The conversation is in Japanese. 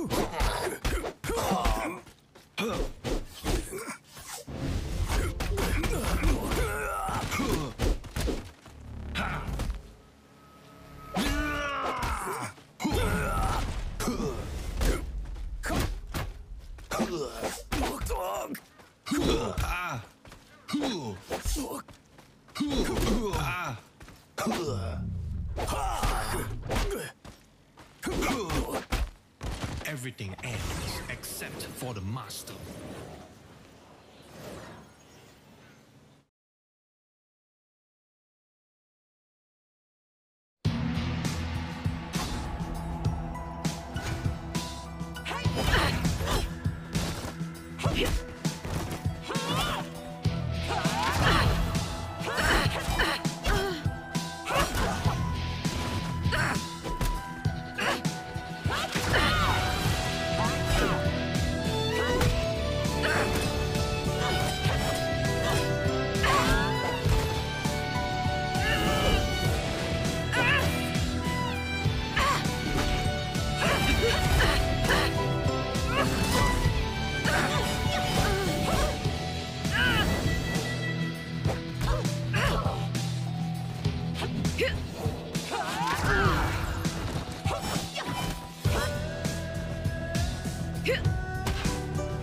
Ah! Everything ends except for the master.